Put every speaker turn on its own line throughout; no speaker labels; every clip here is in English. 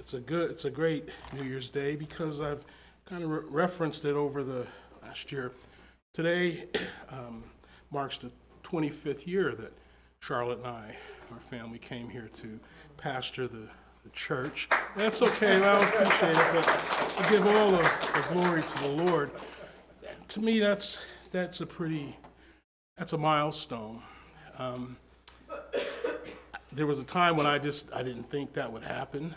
it's a good, it's a great New Year's Day because I've kind of re- referenced it over the last year. Today um, marks the 25th year that Charlotte and I, our family, came here to pastor the, the church. That's okay, I appreciate it, but I give all the, the glory to the Lord. To me, that's that's a pretty, that's a milestone. Um, there was a time when I just I didn't think that would happen,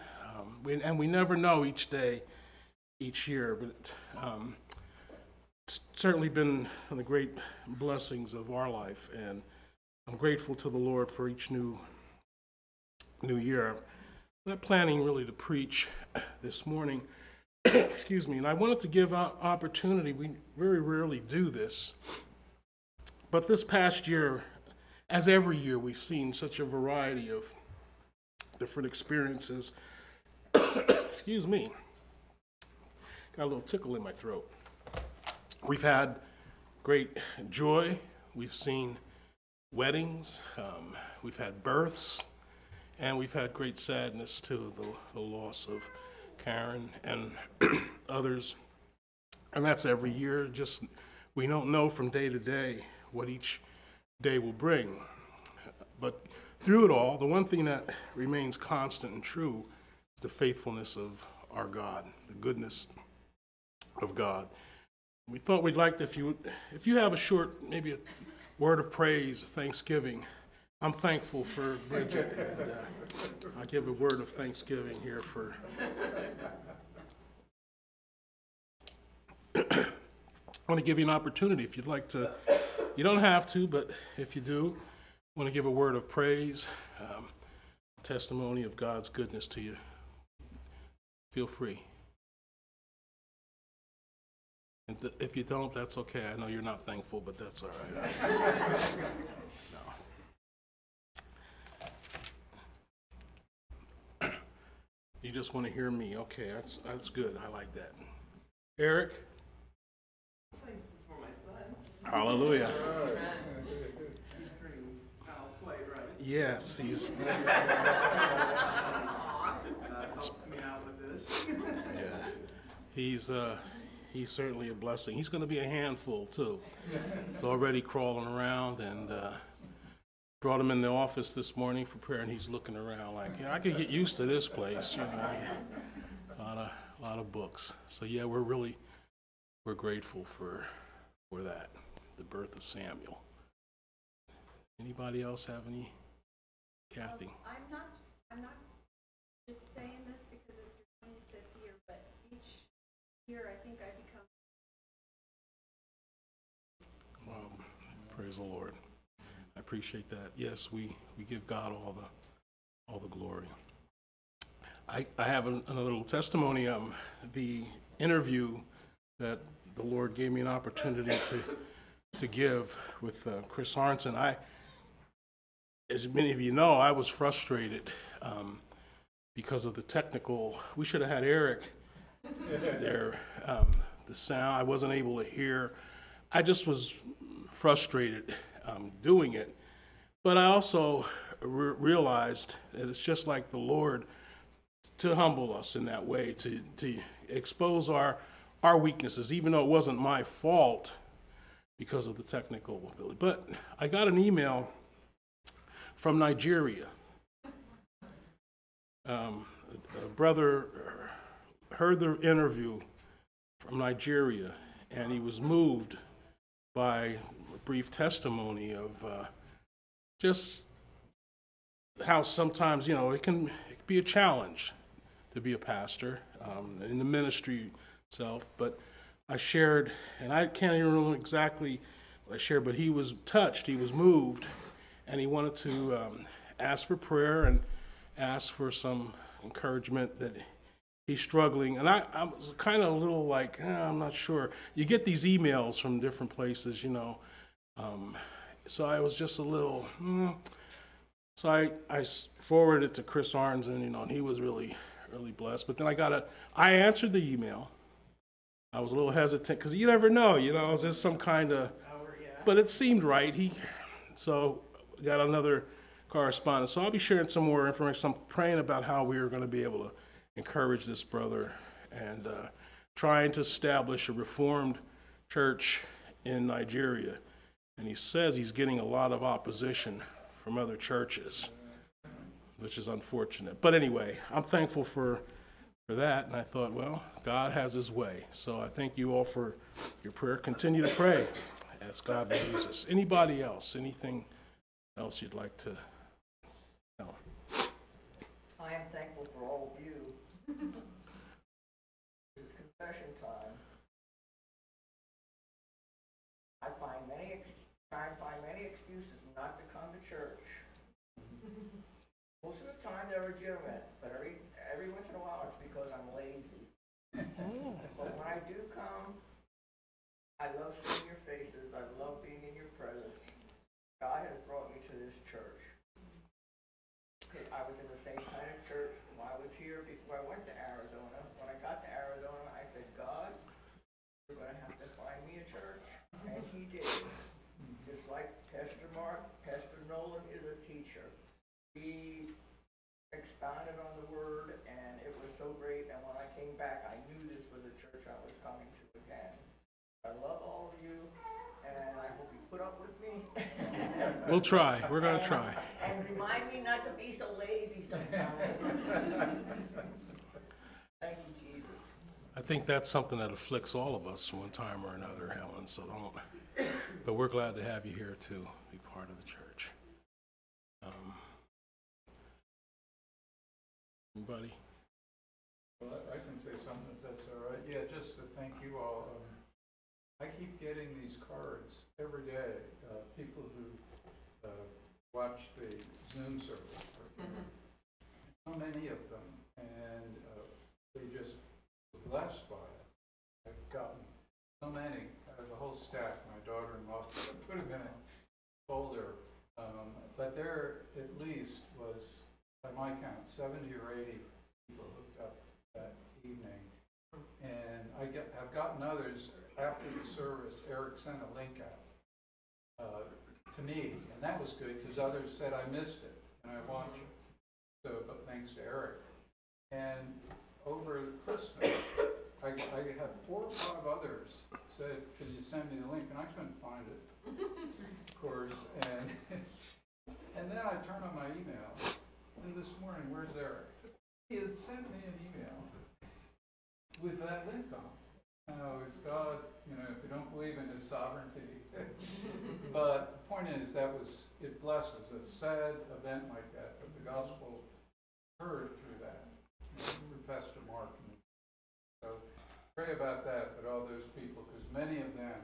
we, and we never know each day, each year. But um, it's certainly been the great blessings of our life, and I'm grateful to the Lord for each new new year. I'm not planning really to preach this morning. Excuse me, and I wanted to give out opportunity. We very rarely do this, but this past year as every year, we've seen such a variety of different experiences. Excuse me. Got a little tickle in my throat. We've had great joy. We've seen weddings. Um, we've had births. And we've had great sadness too, the, the loss of Karen and others. And that's every year. Just we don't know from day to day what each day will bring. But through it all, the one thing that remains constant and true the faithfulness of our God, the goodness of God. We thought we'd like to, if you, if you have a short, maybe a word of praise, thanksgiving. I'm thankful for Bridget. And, uh, I give a word of thanksgiving here for. I want to give you an opportunity if you'd like to you don't have to, but if you do, want to give a word of praise, um, testimony of God's goodness to you, feel free. And th- if you don't, that's okay. I know you're not thankful, but that's all right. no. You just want to hear me. Okay, that's, that's good. I like that. Eric? Hallelujah. Yes, he's. he's uh, he's certainly a blessing. He's going to be a handful too. He's already crawling around, and uh, brought him in the office this morning for prayer, and he's looking around like, yeah, I could get used to this place. You know, a lot of a lot of books. So yeah, we're really we're grateful for for that the birth of Samuel. Anybody else have any? Kathy?
I'm not, I'm not just saying this because it's your twenty-fifth year, but each year I think I become,
Well, praise the Lord. I appreciate that. Yes, we, we give God all the, all the glory. I, I have an- another little testimony. Um, the interview that the Lord gave me an opportunity to, to give with uh, Chris Arnzen, I, as many of you know, I was frustrated um, because of the technical. We should have had Eric there. Um, the sound, I wasn't able to hear. I just was frustrated um, doing it. But I also re- realized that it's just like the Lord to humble us in that way, to, to expose our, our weaknesses, even though it wasn't my fault because of the technical ability. But I got an email from Nigeria. Um, a, a brother heard the interview from Nigeria, and he was moved by a brief testimony of uh, just how sometimes, you know, it can, it can be a challenge to be a pastor um, in the ministry itself. But I shared, and I can't even remember exactly what I shared, but he was touched, he was moved, and he wanted to um, ask for prayer and ask for some encouragement that he's struggling. And I, I was kind of a little like, eh, I'm not sure. You get these emails from different places, you know. Um, so I was just a little, mm. so i forwarded it to Chris Arns, and you know, and he was really, really blessed. But then I got a, I answered the email. I was a little hesitant because you never know, you know, is this some kind of, but it seemed right. He, so got another correspondence. So I'll be sharing some more information. I'm praying about how we are going to be able to encourage this brother and uh, trying to establish a reformed church in Nigeria. And he says he's getting a lot of opposition from other churches, which is unfortunate. But anyway, I'm thankful for, for that. And I thought, well, God has his way. So I thank you all for your prayer. Continue to pray as God use us. Anybody else? Anything else you'd like to tell?
I am thankful for all of you. It's confession time. I find many, ex- try and find many excuses not to come to church. Most of the time they're legitimate, but every, every once in a while it's because I'm lazy. But when I do come, I love seeing your faces, I love being in your presence. God has brought me to this church. 'Cause I was in the same kind of church when I was here before I went to Arizona. When I got to Arizona, I said, God, you're gonna have to find me a church. And he did. Just like Pastor Mark, Pastor Nolan is a teacher. He expounded on the word and it was so great. And when I came back, I knew this was a church I was coming to again. I love all of you and I hope you put up with me.
We'll try. We're going to try.
And remind me not to be so lazy sometimes. Thank you, Jesus.
I think that's something that afflicts all of us one time or another, Helen, so don't. But we're glad to have you here to be part of the church. Anybody?
Well, I I can say something if that's all right. Yeah, just to thank you all. Um, I keep getting these cards every day, uh, people who uh, watch the Zoom service. for example. So many of them, and uh, they just were blessed by it. I've gotten so many, I have a whole stack, my daughter-in-law put them in a folder. Um, But there at least was, by my count, 70 or 80 people hooked up that evening. And I get, have gotten others, after the service, Eric sent a link out uh, to me, and that was good, because others said I missed it, and I watched it. So, but thanks to Eric. And over Christmas, I, I had four or five others said, "Can you send me the link, and I couldn't find it, of course, and, and then I turned on my email, and this morning, where's Eric? He had sent me an email with that link on. Now, is God, you know, if you don't believe in his sovereignty. But the point is, that was, it blesses a sad event like that, but the gospel heard through that, through Pastor Mark. So pray about that, but all those people, because many of them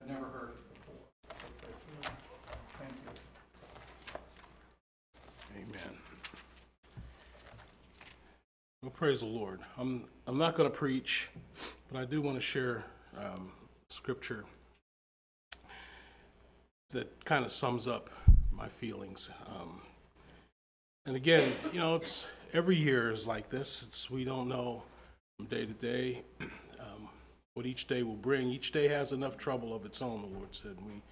had never heard it before. Okay. Thank you.
Amen. Well, praise the Lord. I'm, I'm not going to preach, but I do want to share um, scripture that kind of sums up my feelings. Um, and again, you know, it's every year is like this. It's we don't know from day to day um, what each day will bring. Each day has enough trouble of its own. The Lord said, and we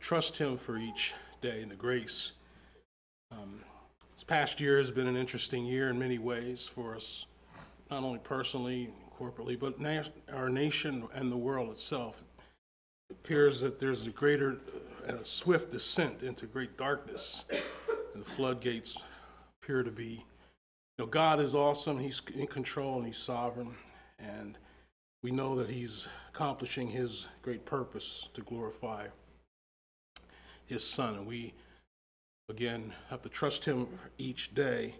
trust Him for each day and the grace. This past year has been an interesting year in many ways for us, not only personally, corporately, but na- our nation and the world itself. It appears that there's a greater uh, and a swift descent into great darkness, and the floodgates appear to be. You know, God is awesome. He's in control and He's sovereign, and we know that He's accomplishing His great purpose to glorify His Son, and we again, have to trust Him each day.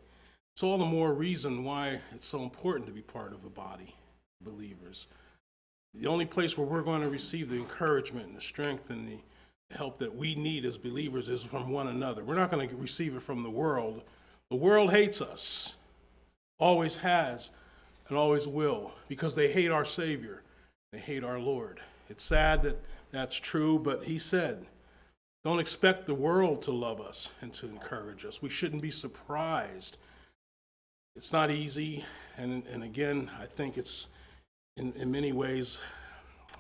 It's all the more reason why it's so important to be part of a body believers. The only place where we're going to receive the encouragement and the strength and the help that we need as believers is from one another. We're not going to receive it from the world. The world hates us, always has, and always will, because they hate our Savior. They hate our Lord. It's sad that that's true, but He said, don't expect the world to love us and to encourage us. We shouldn't be surprised. It's not easy, and, and again, I think it's in, in many ways,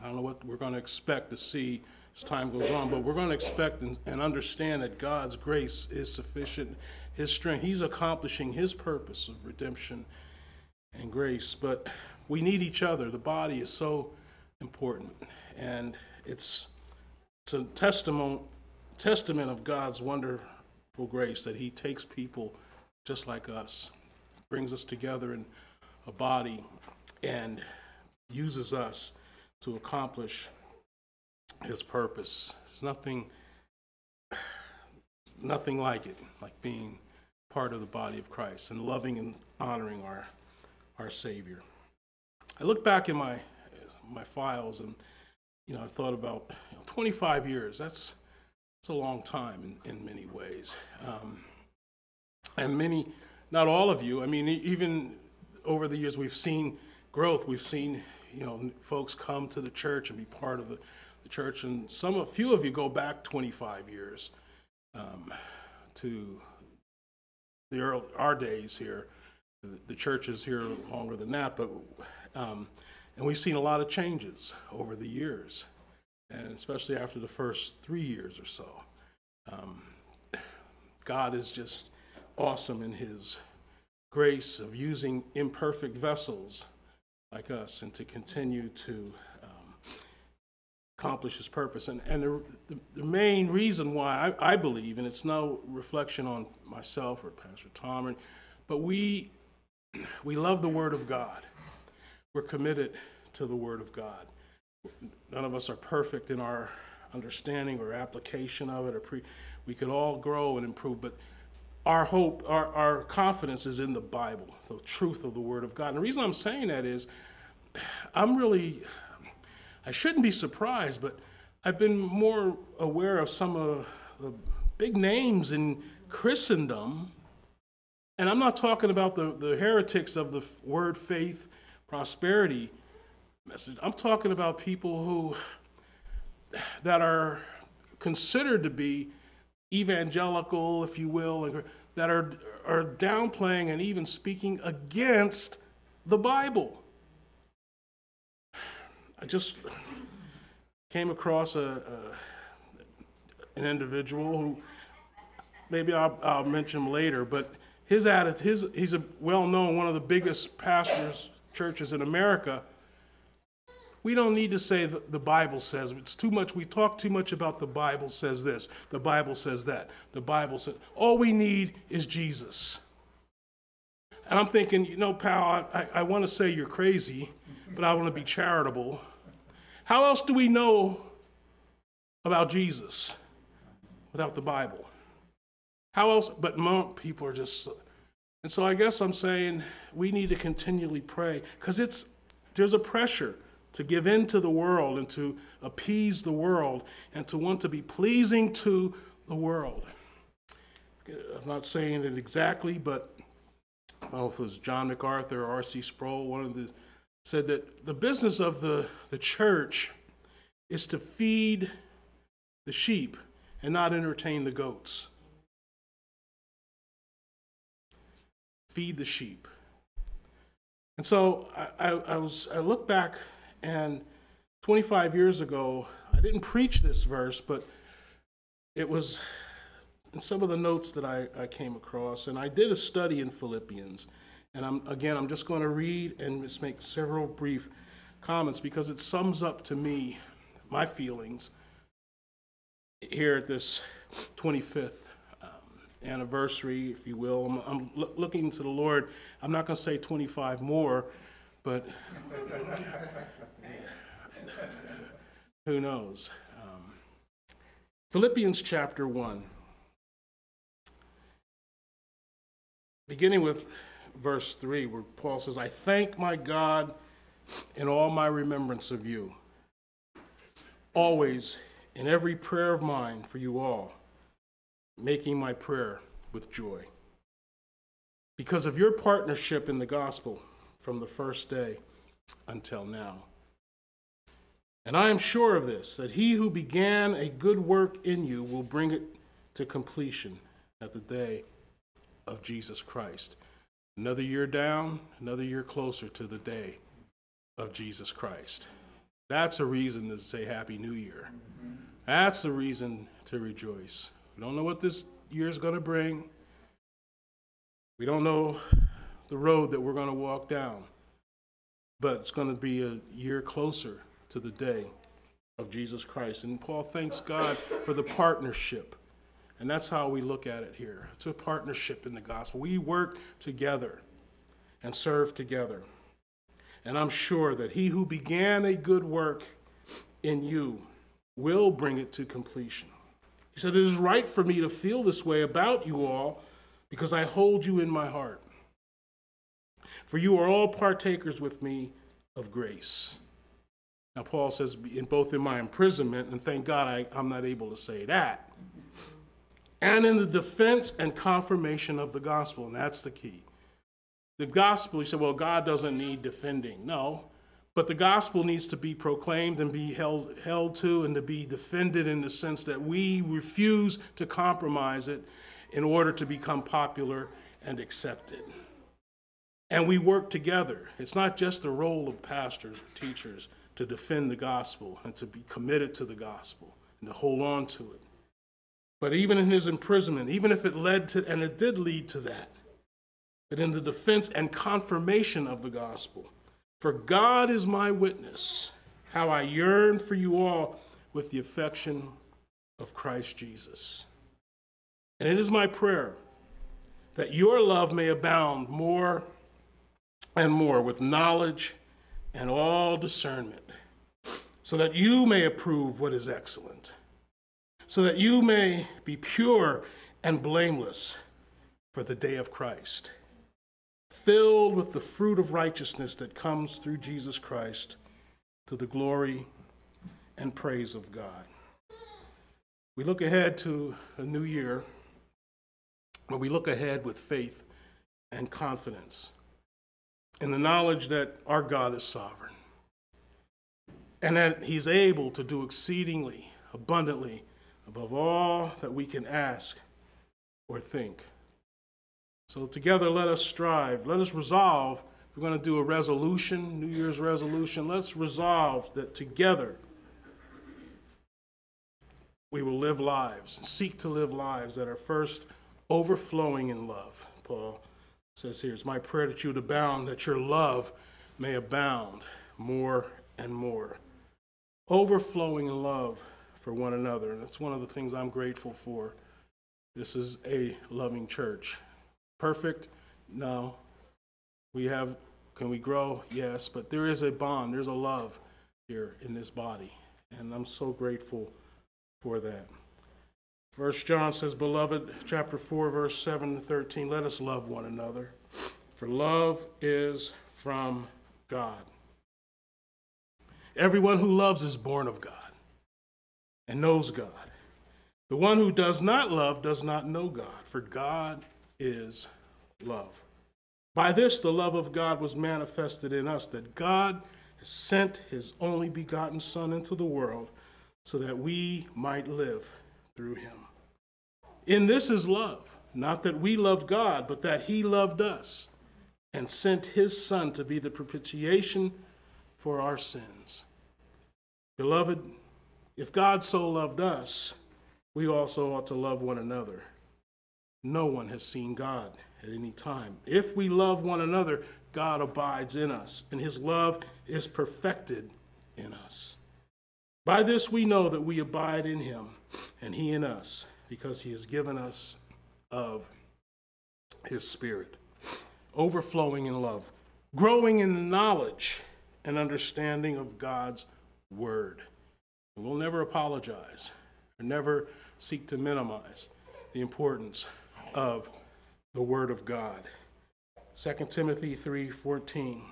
I don't know what we're going to expect to see as time goes on, but we're going to expect and, and understand that God's grace is sufficient, His strength. He's accomplishing His purpose of redemption and grace, but we need each other. The body is so important, and it's it's a testament testament of God's wonderful grace that He takes people just like us, brings us together in a body, and uses us to accomplish His purpose. There's nothing nothing like it, like being part of the body of Christ and loving and honoring our our Savior. I look back in my my files and you know I thought about you know, 25 years. That's that's a long time in, in many ways, um, and many, not all of you. I mean, even over the years, we've seen growth. We've seen you know folks come to the church and be part of the, the church, and some a few of you go back 25 years um, to the early, our days here. The, the church is here longer than that, but um, and we've seen a lot of changes over the years, and especially after the first three years or so. Um, God is just awesome in His grace of using imperfect vessels like us and to continue to um, accomplish His purpose. And, and the, the, the main reason why I, I believe, and it's no reflection on myself or Pastor Tom, but we, we love the Word of God. We're committed to the Word of God. None of us are perfect in our understanding or application of it, or pre, we could all grow and improve, but our hope, our, our confidence is in the Bible, the truth of the Word of God. And the reason I'm saying that is I'm really, I shouldn't be surprised, but I've been more aware of some of the big names in Christendom. And I'm not talking about the, the heretics of the word faith prosperity message. I'm talking about people who that are considered to be evangelical, if you will, that are are downplaying and even speaking against the Bible. I just came across a, a an individual who maybe I'll, I'll mention him later, but his attitude, his he's a well-known one of the biggest pastors churches in America. We don't need to say the Bible says it's too much. We talk too much about the Bible says this, the Bible says that, the Bible says. All we need is Jesus. And I'm thinking, you know, pal, I, I want to say you're crazy, but I want to be charitable. How else do we know about Jesus without the Bible? How else? But people are just. And so I guess I'm saying we need to continually pray because it's there's a pressure to give in to the world and to appease the world and to want to be pleasing to the world. I'm not saying it exactly, but I don't know if it was John MacArthur or R.C. Sproul, one of the said that the business of the, the church is to feed the sheep and not entertain the goats. Feed the sheep. And so I, I, I was I look back and 25 years ago, I didn't preach this verse, but it was in some of the notes that I, I came across, and I did a study in Philippians. And I'm again, I'm just going to read and just make several brief comments because it sums up to me my feelings here at this 25th um, anniversary, if you will. I'm, I'm loo- looking to the Lord. I'm not going to say 25 more, but who knows? Um, Philippians chapter 1. beginning with verse 3, where Paul says, I thank my God in all my remembrance of you, always in every prayer of mine for you all, making my prayer with joy. Because of your partnership in the gospel from the first day until now. And I am sure of this, that he who began a good work in you will bring it to completion at the day of Jesus Christ. Another year down, another year closer to the day of Jesus Christ. That's a reason to say Happy New Year. That's a reason to rejoice. We don't know what this year is going to bring. We don't know the road that we're going to walk down, but it's going to be a year closer to the day of Jesus Christ. And Paul thanks God for the partnership. And that's how we look at it here. It's a partnership in the gospel. We work together and serve together. And I'm sure that he who began a good work in you will bring it to completion. He said, It is right for me to feel this way about you all because I hold you in my heart. For you are all partakers with me of grace. Now, Paul says, in both in my imprisonment, and thank God I, I'm not able to say that, and in the defense and confirmation of the gospel, and that's the key. The gospel, you say, well, God doesn't need defending. No, but the gospel needs to be proclaimed and be held, held to and to be defended in the sense that we refuse to compromise it in order to become popular and accepted. And we work together. It's not just the role of pastors or teachers to defend the gospel and to be committed to the gospel and to hold on to it. But even in his imprisonment, even if it led to, and it did lead to that, but in the defense and confirmation of the gospel, for God is my witness, how I yearn for you all with the affection of Christ Jesus. And it is my prayer that your love may abound more and more with knowledge and all discernment, so that you may approve what is excellent, so that you may be pure and blameless for the day of Christ filled with the fruit of righteousness that comes through Jesus Christ to the glory and praise of God. We look ahead to a new year, but we look ahead with faith and confidence in the knowledge that our God is sovereign and that He's able to do exceedingly abundantly above all that we can ask or think. So together, let us strive. Let us resolve. If We're going to do a resolution, New Year's resolution. Let's resolve that together we will live lives and seek to live lives that are first overflowing in love. Paul says here, it's my prayer that you would abound, that your love may abound more and more. Overflowing love for one another. And that's one of the things I'm grateful for. This is a loving church. Perfect? No. We have, can we grow? Yes, but there is a bond, there's a love here in this body. And I'm so grateful for that. First John says, Beloved, chapter 4, verse 7 to 13, let us love one another, for love is from God. Everyone who loves is born of God and knows God. The one who does not love does not know God, for God is love. By this, the love of God was manifested in us, that God has sent his only begotten Son into the world so that we might live through him. In this is love, not that we loved God, but that he loved us and sent his Son to be the propitiation for our sins. Beloved, if God so loved us, we also ought to love one another. No one has seen God at any time. If we love one another, God abides in us, and his love is perfected in us. By this we know that we abide in him, and he in us, because he has given us of his Spirit, overflowing in love, growing in knowledge and understanding of God's word. We'll never apologize or never seek to minimize the importance of the word of God. 2 Timothy 3:14.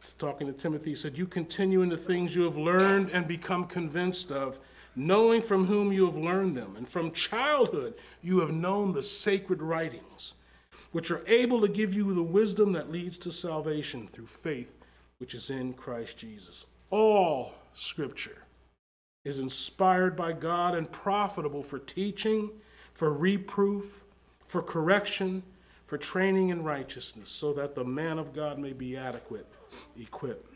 He's talking to Timothy, he said, "You continue in the things you have learned and become convinced of, knowing from whom you have learned them, and from childhood you have known the sacred writings, which are able to give you the wisdom that leads to salvation through faith which is in Christ Jesus." All scripture is inspired by God and profitable for teaching, for reproof, for correction, for training in righteousness, so that the man of God may be adequate, equipped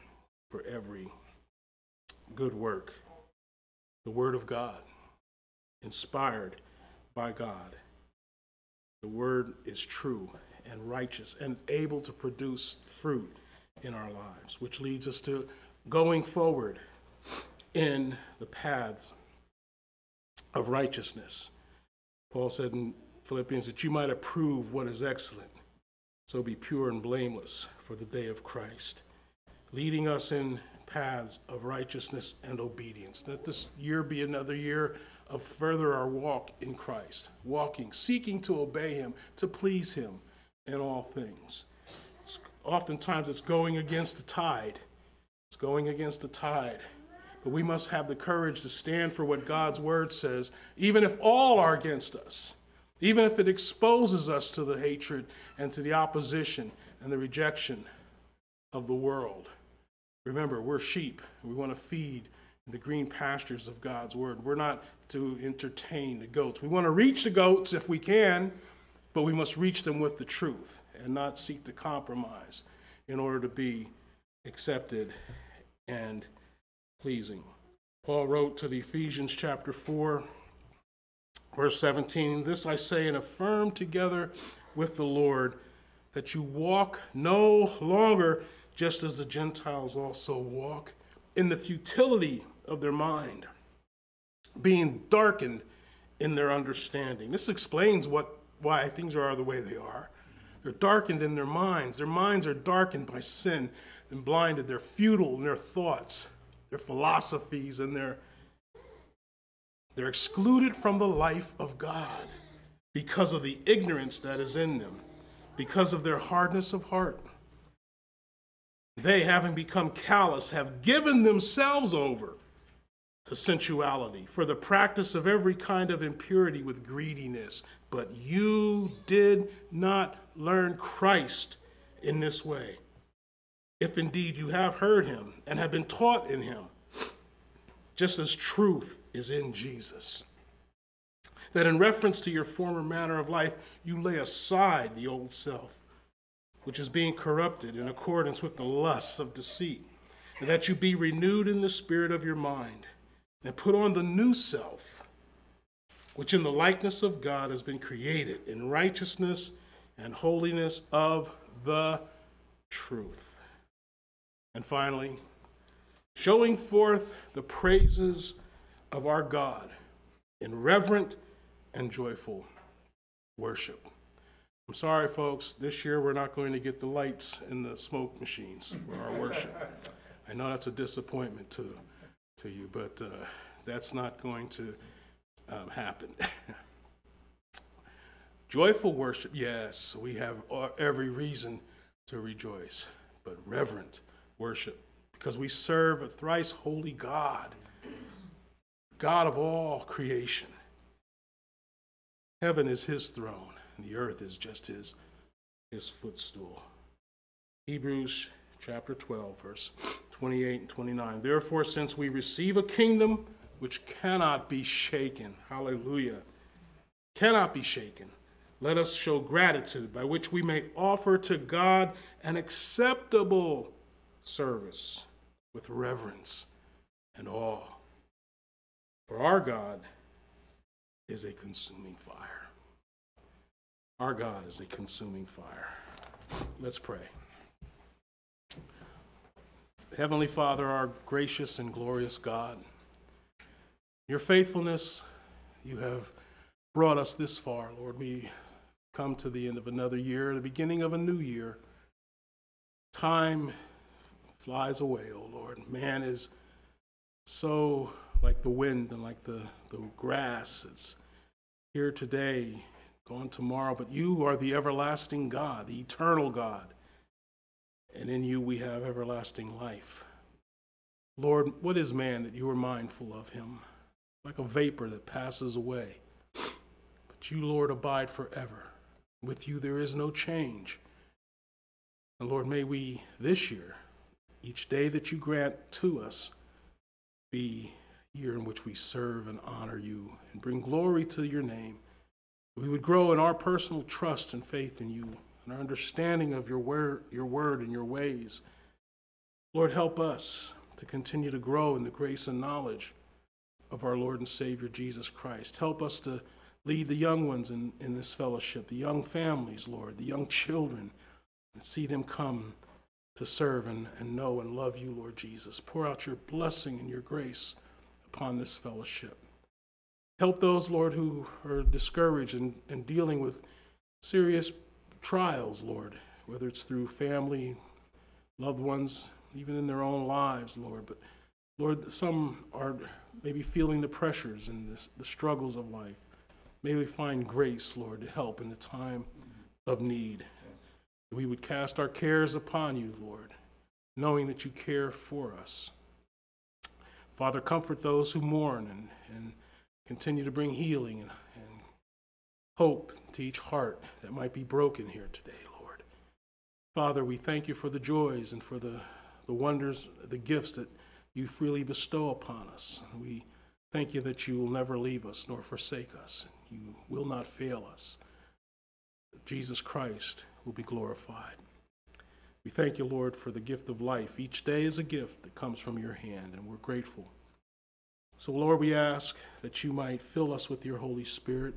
for every good work. The Word of God, inspired by God. The Word is true and righteous and able to produce fruit in our lives, which leads us to going forward in the paths of righteousness. Paul said in Philippians that you might approve what is excellent, so be pure and blameless for the day of Christ, leading us in paths of righteousness and obedience. Let this year be another year of further our walk in Christ, walking, seeking to obey Him, to please Him in all things. It's- oftentimes it's going against the tide. It's going against the tide. But we must have the courage to stand for what God's word says, even if all are against us, even if it exposes us to the hatred and to the opposition and the rejection of the world. Remember, we're sheep. We want to feed the green pastures of God's word. We're not to entertain the goats. We want to reach the goats if we can, but we must reach them with the truth and not seek to compromise in order to be accepted and pleasing. Paul wrote to the Ephesians chapter 4, verse 17 This I say and affirm together with the Lord that you walk no longer just as the Gentiles also walk in the futility of their mind, being darkened in their understanding. This explains what why things are the way they are. They're darkened in their minds. Their minds are darkened by sin and blinded. They're futile in their thoughts, their philosophies, and their they're excluded from the life of God because of the ignorance that is in them, because of their hardness of heart. They, having become callous, have given themselves over to sensuality for the practice of every kind of impurity with greediness. But you did not learn Christ in this way. If indeed you have heard him and have been taught in him, just as truth is in Jesus. That in reference to your former manner of life, you lay aside the old self, which is being corrupted in accordance with the lusts of deceit, and that you be renewed in the spirit of your mind, and put on the new self, which in the likeness of God has been created in righteousness and holiness of the truth. And finally, showing forth the praises of our God in reverent and joyful worship. I'm sorry, folks, this year we're not going to get the lights and the smoke machines for our worship. I know that's a disappointment to, to you, but uh, that's not going to um, happen. Joyful worship, yes, we have uh, every reason to rejoice, but reverent worship because we serve a thrice holy God, God of all creation. Heaven is his throne, the earth is just his, his footstool. Hebrews chapter 12, verse 28 and 29. Therefore, since we receive a kingdom which cannot be shaken, hallelujah, cannot be shaken, let us show gratitude by which we may offer to God an acceptable service with reverence and awe. For our God is a consuming fire. Our God is a consuming fire. Let's pray. Heavenly Father, our gracious and glorious God, your faithfulness, you have brought us this far, Lord. We come to the end of another year, the beginning of a new year. Time flies away, O Lord. Man is so like the wind and like the, the grass. It's here today, gone tomorrow, but you are the everlasting God, the eternal God. And in you we have everlasting life. Lord, what is man that you are mindful of him? Like a vapor that passes away. But you, Lord, abide forever. With you there is no change. And Lord, may we this year each day that you grant to us be a year in which we serve and honor you and bring glory to your name. We would grow in our personal trust and faith in you and our understanding of your word, your word and your ways. Lord, help us to continue to grow in the grace and knowledge of our Lord and Savior Jesus Christ. Help us to Lead the young ones in, in this fellowship, the young families, Lord, the young children, and see them come to serve and, and know and love you, Lord Jesus. Pour out your blessing and your grace upon this fellowship. Help those, Lord, who are discouraged and, and dealing with serious trials, Lord, whether it's through family, loved ones, even in their own lives, Lord. But Lord, some are maybe feeling the pressures and the, the struggles of life. May we find grace, Lord, to help in the time of need. We would cast our cares upon you, Lord, knowing that you care for us. Father, comfort those who mourn and, and continue to bring healing and, and hope to each heart that might be broken here today, Lord. Father, we thank you for the joys and for the, the wonders, the gifts that you freely bestow upon us. We thank you that you will never leave us nor forsake us. You will not fail us. Jesus Christ will be glorified. We thank you, Lord, for the gift of life. Each day is a gift that comes from your hand, and we're grateful. So, Lord, we ask that you might fill us with your Holy Spirit.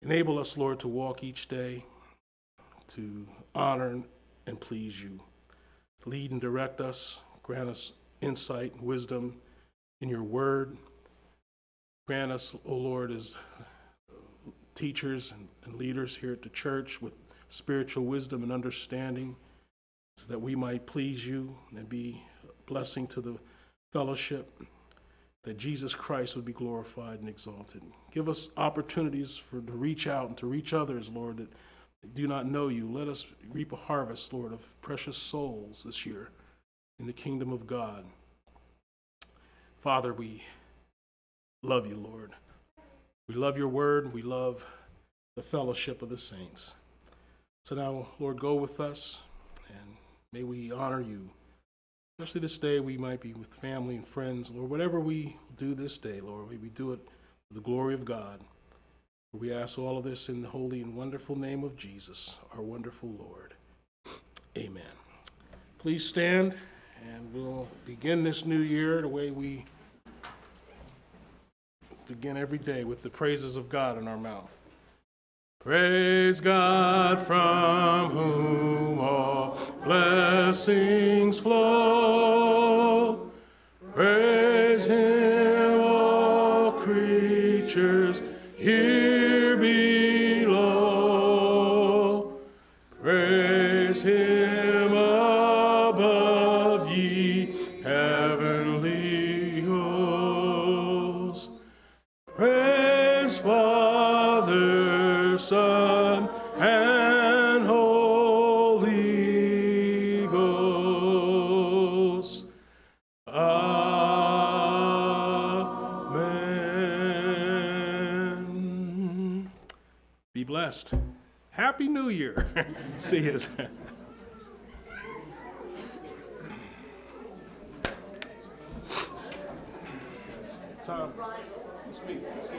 Enable us, Lord, to walk each day to honor and please you. Lead and direct us. Grant us insight and wisdom in your word. Grant us, O Lord, as teachers and, and leaders here at the church with spiritual wisdom and understanding so that we might please you and be a blessing to the fellowship, that Jesus Christ would be glorified and exalted. Give us opportunities for to reach out and to reach others, Lord, that do not know you. Let us reap a harvest, Lord, of precious souls this year in the kingdom of God. Father, we love you, Lord. We love your word. We love the fellowship of the saints. So now, Lord, go with us and may we honor you. Especially this day, we might be with family and friends. Lord, whatever we do this day, Lord, may we do it for the glory of God. We ask all of this in the holy and wonderful name of Jesus, our wonderful Lord. Amen. Please stand, and we'll begin this new year the way we begin every day with the praises of God in our mouth. Praise God from whom all blessings flow. week.